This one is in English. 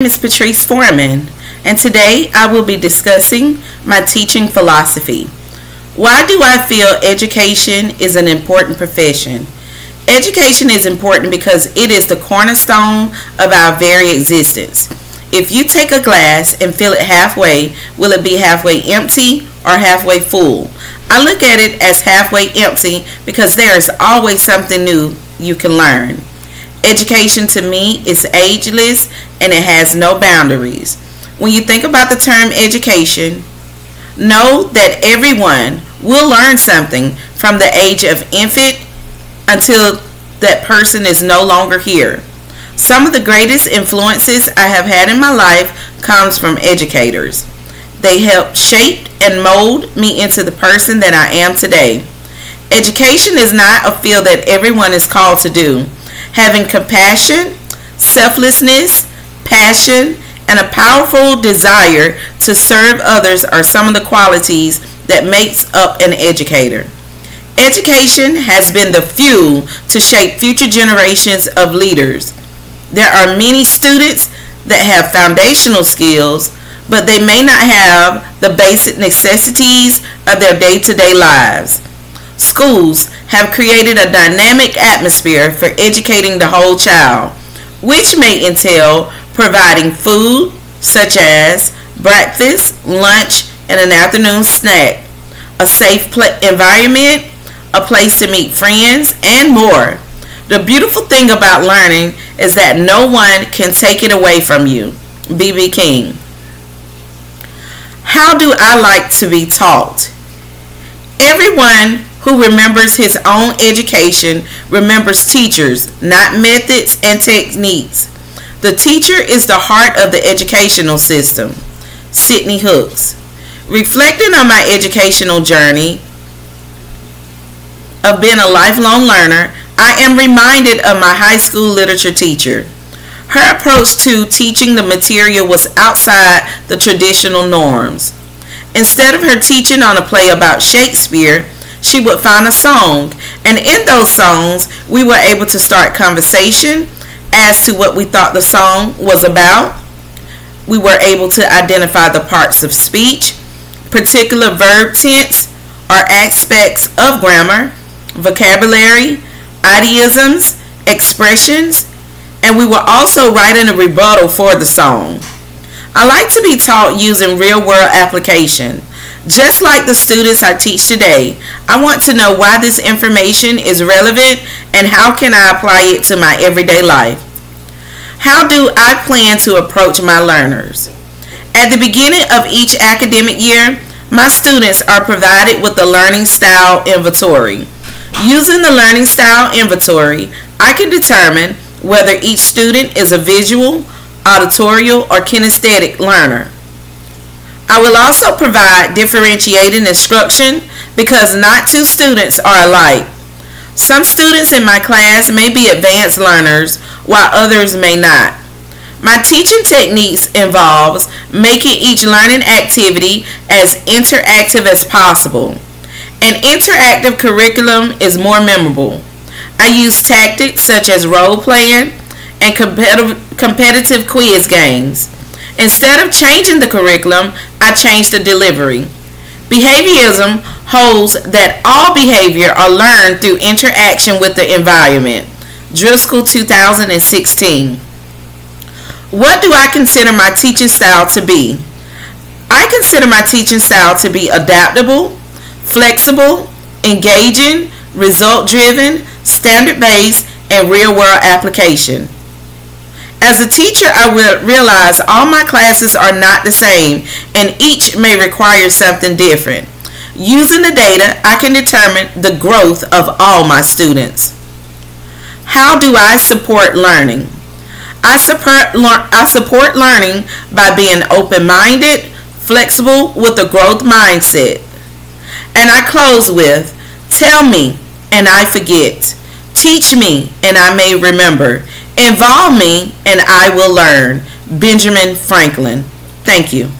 is Patrice Foreman, and today I will be discussing my teaching philosophy. Why do I feel education is an important profession? Education is important because it is the cornerstone of our very existence. If you take a glass and fill it halfway, will it be halfway empty or halfway full? I look at it as halfway empty because there is always something new you can learn. Education to me is ageless and it has no boundaries. When you think about the term education, know that everyone will learn something from the age of infant until that person is no longer here. Some of the greatest influences I have had in my life comes from educators. They help shape and mold me into the person that I am today. Education is not a field that everyone is called to do. Having compassion, selflessness, passion, and a powerful desire to serve others are some of the qualities that makes up an educator. Education has been the fuel to shape future generations of leaders. There are many students that have foundational skills, but they may not have the basic necessities of their day-to-day lives. Schools have created a dynamic atmosphere for educating the whole child, which may entail providing food such as breakfast, lunch, and an afternoon snack, a safe environment, a place to meet friends, and more. The beautiful thing about learning is that no one can take it away from you. B.B. King. How do I like to be taught? Everyone who remembers his own education remembers teachers, not methods and techniques. The teacher is the heart of the educational system. Sidney Hooks. Reflecting on my educational journey of being a lifelong learner, I am reminded of my high school literature teacher. Her approach to teaching the material was outside the traditional norms. Instead of her teaching on a play about Shakespeare, she would find a song. And in those songs, we were able to start conversation as to what we thought the song was about. We were able to identify the parts of speech, particular verb tense, or aspects of grammar, vocabulary, idiisms, expressions, and we were also writing a rebuttal for the song. I like to be taught using real world application. Just like the students I teach today, I want to know why this information is relevant and how can I apply it to my everyday life. How do I plan to approach my learners? At the beginning of each academic year, my students are provided with a Learning Style Inventory. Using the Learning Style Inventory, I can determine whether each student is a visual, auditorial, or kinesthetic learner. I will also provide differentiating instruction because not two students are alike. Some students in my class may be advanced learners while others may not. My teaching techniques involves making each learning activity as interactive as possible. An interactive curriculum is more memorable. I use tactics such as role playing and competitive, competitive quiz games. Instead of changing the curriculum, I changed the delivery. Behaviorism holds that all behavior are learned through interaction with the environment. Driscoll 2016. What do I consider my teaching style to be? I consider my teaching style to be adaptable, flexible, engaging, result driven, standard based, and real world application. As a teacher, I will realize all my classes are not the same and each may require something different. Using the data, I can determine the growth of all my students. How do I support learning? I support, I support learning by being open-minded, flexible with a growth mindset. And I close with, tell me and I forget. Teach me and I may remember. Involve me and I will learn. Benjamin Franklin. Thank you.